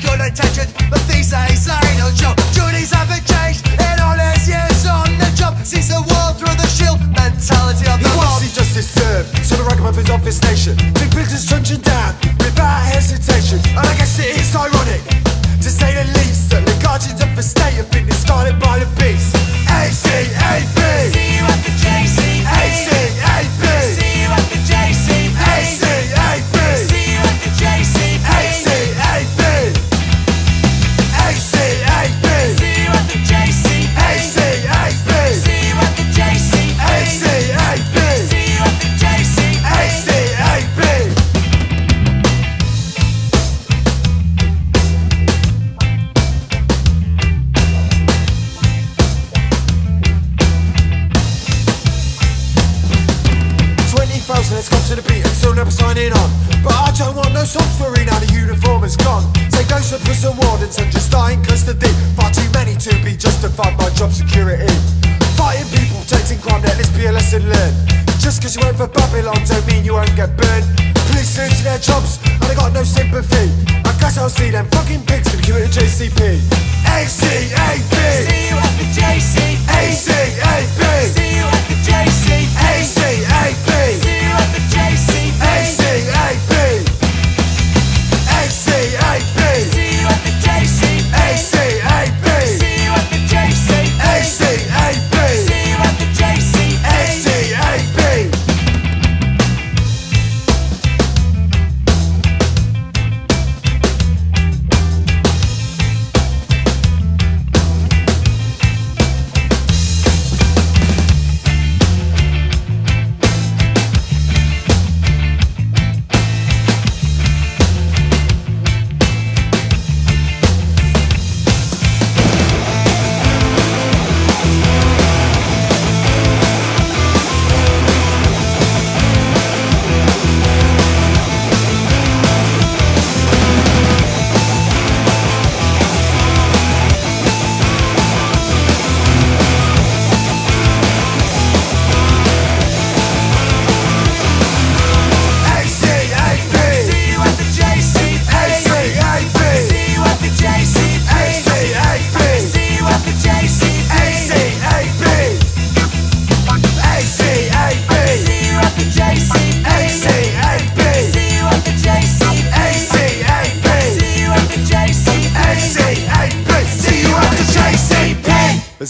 Good intentions, but these days I don't show. Has come to the beat and still never signing on. But I don't want no sob story now the uniform is gone. Say ghosts of prison wardens and just die in custody. Far too many to be justified by job security. Fighting people, taking crime, let this be a lesson learned. Just cause you went for Babylon don't mean you won't get burned. Police losing their jobs and they got no sympathy. I guess I'll see them fucking pigs you at JCP. ACAB!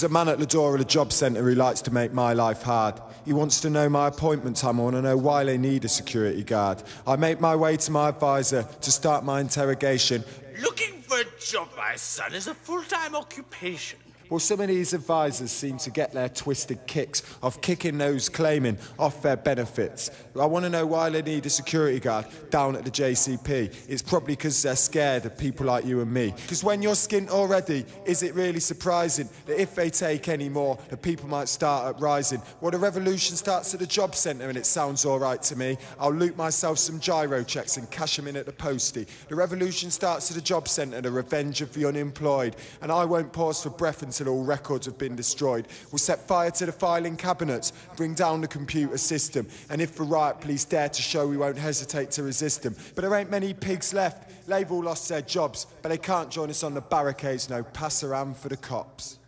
There's a man at the door of the job centre who likes to make my life hard. He wants to know my appointment time. I want to know why they need a security guard. I make my way to my advisor to start my interrogation. Looking for a job, my son, is a full-time occupation. Well, some of these advisors seem to get their twisted kicks off kicking those claiming off their benefits. I want to know why they need a security guard down at the JCP. It's probably because they're scared of people like you and me. Because when you're skint already, is it really surprising that if they take any more, the people might start uprising? Well, the revolution starts at the job centre and it sounds all right to me. I'll loot myself some giro checks and cash them in at the postie. The revolution starts at the job centre, the revenge of the unemployed. And I won't pause for breath until all records have been destroyed. We'll set fire to the filing cabinets, bring down the computer system. And if the riot police dare to show, we won't hesitate to resist them. But there ain't many pigs left. They've all lost their jobs, but they can't join us on the barricades, no. Pass around for the cops.